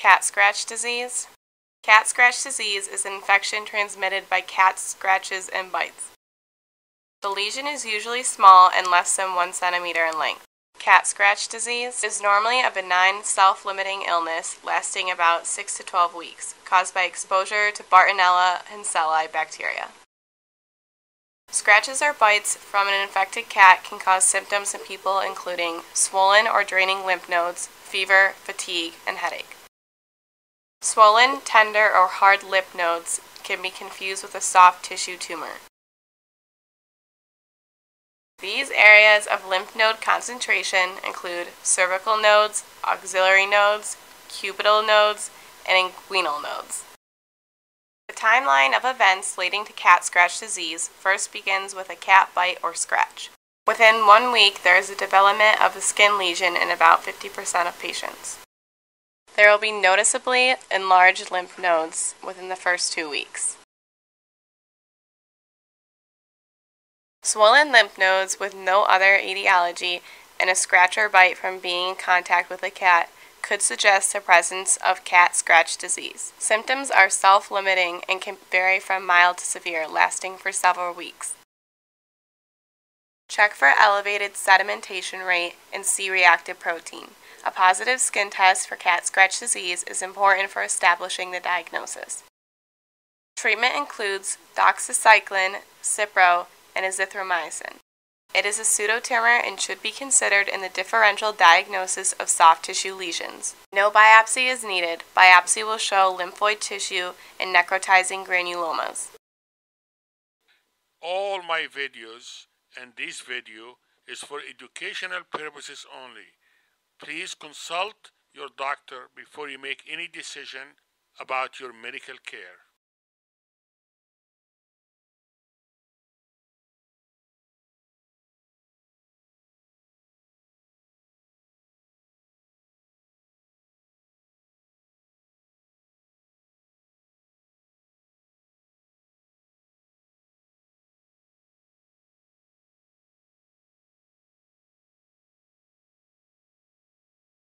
Cat scratch disease. Cat scratch disease is an infection transmitted by cat scratches and bites. The lesion is usually small and less than 1 centimeter in length. Cat scratch disease is normally a benign self limiting illness lasting about 6 to 12 weeks, caused by exposure to Bartonella henselae bacteria. Scratches or bites from an infected cat can cause symptoms in people including swollen or draining lymph nodes, fever, fatigue, and headache. Swollen, tender, or hard lymph nodes can be confused with a soft tissue tumor. These areas of lymph node concentration include cervical nodes, axillary nodes, cubital nodes, and inguinal nodes. The timeline of events leading to cat scratch disease first begins with a cat bite or scratch. Within one week, there is a development of a skin lesion in about 50% of patients. There will be noticeably enlarged lymph nodes within the first two weeks. Swollen lymph nodes with no other etiology and a scratch or bite from being in contact with a cat could suggest the presence of cat scratch disease. Symptoms are self limiting and can vary from mild to severe, lasting for several weeks. Check for elevated sedimentation rate and C reactive protein. A positive skin test for cat scratch disease is important for establishing the diagnosis. Treatment includes doxycycline, Cipro, and azithromycin. It is a pseudotumor and should be considered in the differential diagnosis of soft tissue lesions. No biopsy is needed. Biopsy will show lymphoid tissue and necrotizing granulomas. All my videos and this video is for educational purposes only. Please consult your doctor before you make any decision about your medical care.